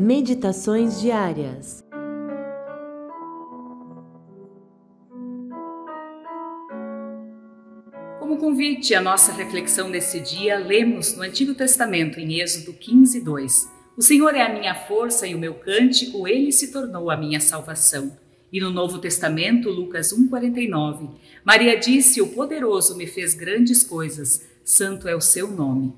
Meditações diárias. Como convite à nossa reflexão desse dia, lemos no Antigo Testamento, em Êxodo 15, 2. O Senhor é a minha força e o meu cântico, ele se tornou a minha salvação. E no Novo Testamento, Lucas 1,49, Maria disse: O poderoso me fez grandes coisas, santo é o seu nome.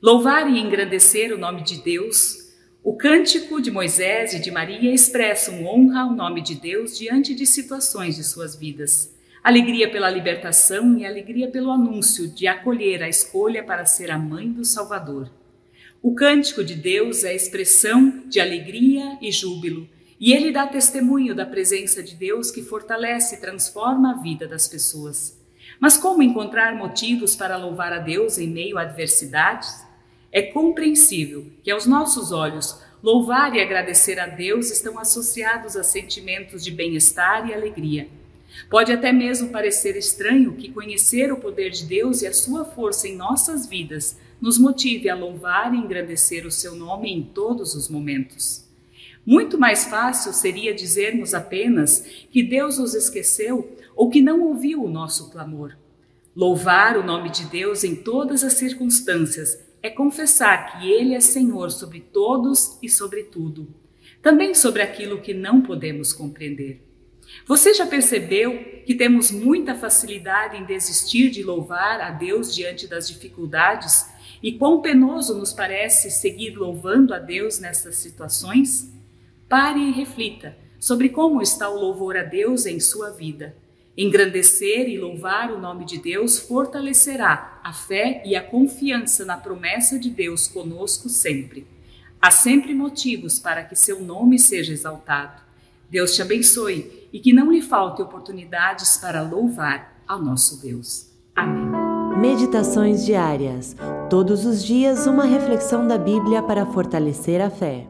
Louvar e engrandecer o nome de Deus. O cântico de Moisés e de Maria expressam honra ao nome de Deus diante de situações de suas vidas. Alegria pela libertação e alegria pelo anúncio de acolher a escolha para ser a mãe do Salvador. O cântico de Deus é expressão de alegria e júbilo, e ele dá testemunho da presença de Deus que fortalece e transforma a vida das pessoas. Mas como encontrar motivos para louvar a Deus em meio a adversidades? É compreensível que, aos nossos olhos, louvar e agradecer a Deus estão associados a sentimentos de bem-estar e alegria. Pode até mesmo parecer estranho que conhecer o poder de Deus e a sua força em nossas vidas nos motive a louvar e engrandecer o seu nome em todos os momentos. Muito mais fácil seria dizermos apenas que Deus nos esqueceu ou que não ouviu o nosso clamor. Louvar o nome de Deus em todas as circunstâncias é confessar que Ele é Senhor sobre todos e sobre tudo, também sobre aquilo que não podemos compreender. Você já percebeu que temos muita facilidade em desistir de louvar a Deus diante das dificuldades e quão penoso nos parece seguir louvando a Deus nessas situações? Pare e reflita sobre como está o louvor a Deus em sua vida. Engrandecer e louvar o nome de Deus fortalecerá a fé e a confiança na promessa de Deus conosco sempre. Há sempre motivos para que seu nome seja exaltado. Deus te abençoe e que não lhe falte oportunidades para louvar ao nosso Deus. Amém. Meditações diárias. Todos os dias, uma reflexão da Bíblia para fortalecer a fé.